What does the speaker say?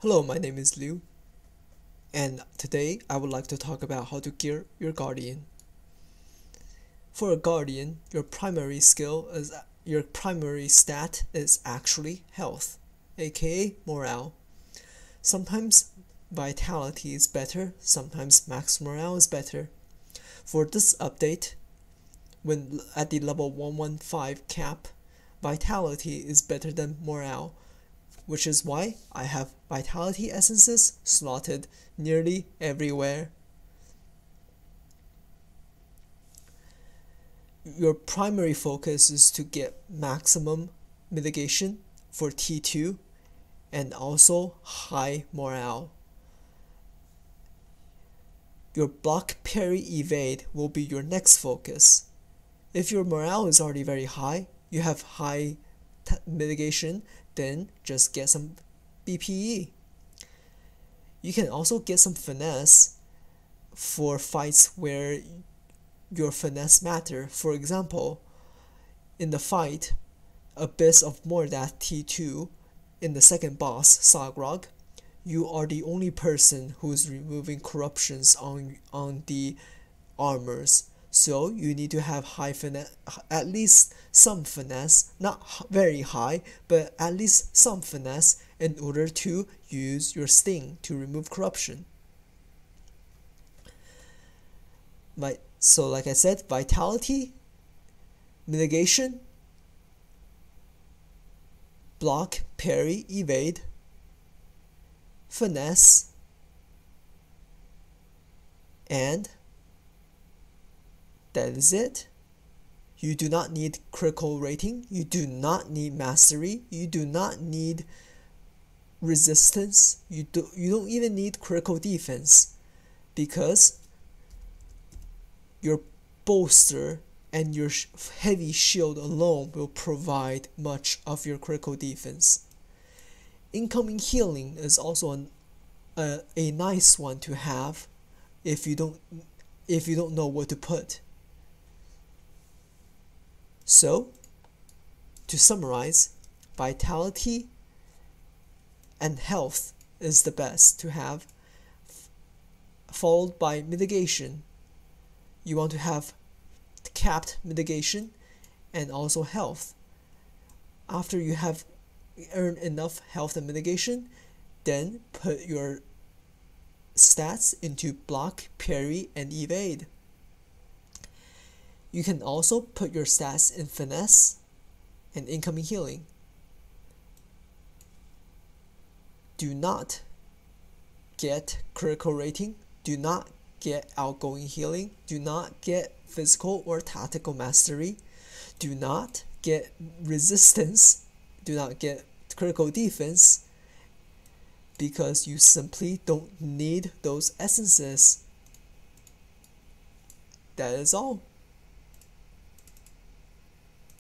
Hello, my name is Liu, and today I would like to talk about how to gear your guardian. For a guardian, your primary skill is your primary stat is actually health, aka morale. Sometimes vitality is better, sometimes max morale is better. For this update, when at the level 115 cap, vitality is better than morale, which is why I have vitality essences slotted nearly everywhere. Your primary focus is to get maximum mitigation for T2 and also high morale. Your block parry evade will be your next focus. If your morale is already very high, you have high mitigation, then just get some BPE. You can also get some finesse for fights where your finesse matter. For example, in the fight Abyss of Mordath T2 in the second boss, Sagrog, you are the only person who's removing corruptions on on the armors. So you need to have high finesse, at least some finesse, not very high, but at least some finesse in order to use your sting to remove corruption. Right, so like I said, vitality, mitigation, block, parry, evade, finesse, and that is it. You do not need critical rating, you do not need mastery, you do not need resistance, you do you don't even need critical defense because your bolster and your heavy shield alone will provide much of your critical defense. Incoming healing is also an, a, a nice one to have if you don't if you don't know what to put. So, to summarize, vitality and health is the best to have, followed by mitigation. You want to have capped mitigation and also health. After you have earned enough health and mitigation, then put your stats into block, parry, and evade. You can also put your stats in finesse and incoming healing. Do not get critical rating, do not get outgoing healing, do not get physical or tactical mastery, do not get resistance, do not get critical defense, because you simply don't need those essences. That is all.